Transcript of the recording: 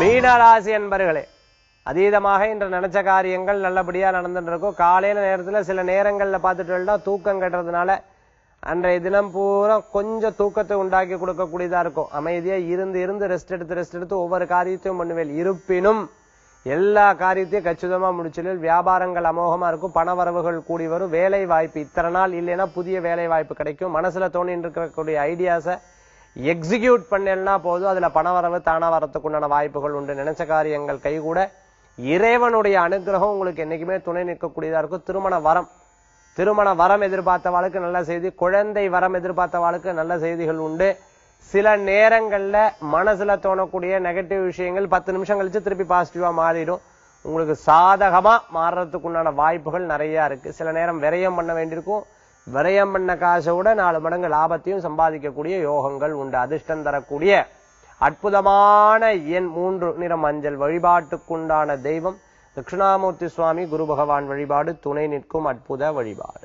மீனராசி என்பர்களே அதீதமாக இன்று நினைச்ச காரியங்கள் நல்லபடியா நடந்துட்டு இருக்கும் காலையில நேரத்துல சில நேரங்கள்ல பார்த்துட்டு தூக்கம் கட்டுறதுனால அன்றைய தினம் பூரா கொஞ்சம் தூக்கத்தை உண்டாக்கி கொடுக்கக்கூடியதா இருக்கும். அமைதியா இருந்து இருந்து ரெஸ்ட் எடுத்து ரெஸ்ட் எடுத்து ஒவ்வொரு காரியத்தையும் பண்ணுவேன். இருப்பினும் எல்லா காரியத்தையும் கச்சிதமா முடிச்சிடும் வியாபாரங்கள் அமோகமா இருக்கும். பண வரவுகள் கூடி வரும். வேலை வாய்ப்பு இத்தனை நாள் இல்லைன்னா புதிய வேலை வாய்ப்பு கிடைக்கும். மனசுல தோணிட்டு இருக்கக்கூடிய ஐடியாஸை எக்ஸிக்யூட் பண்ணலனா போதும். அதுல பண வரவு தானா வரத்துக்கு வாய்ப்புகள் உண்டு. நினைச்ச காரியங்கள் கைகூட. இறைவனுடைய அனுகிரகம் உங்களுக்கு என்னைக்குமே துணை நிற்கக்கூடியதா இருக்கும். திருமண வரம். திருமண வரம் எதிர்பார்த்தவாளுக்கு நல்ல செய்தி குழந்தை வரம் எதிர்பார்த்தவாளுக்கு நல்ல செய்திகள் உண்டு. சில நேரங்கள்ல மனசுல தோணக்கூடிய நெகட்டிவ் விஷயங்கள் பத்து நிமிஷம் கழிச்சு திருப்பி பாசிட்டிவா மாறிடும். உங்களுக்கு சாதகமா மாறுறதுக்கு உண்டான வாய்ப்புகள் நிறைய இருக்கு. சில நேரம் விரயம் பண்ண வேண்டியிருக்கும். விரயம் பண்ண காசை விட நாலு மடங்கு லாபத்தையும் சம்பாதிக்கக்கூடிய யோகங்கள் உண்டு. அதிர்ஷ்டம் தரக்கூடிய அற்புதமான எண் மூன்று நிற மஞ்சள் வழிபாட்டுக்குண்டான தெய்வம் தட்சிணாமூர்த்தி சுவாமி குரு பகவான் வழிபாடு துணை நிற்கும் அற்புத வழிபாடு.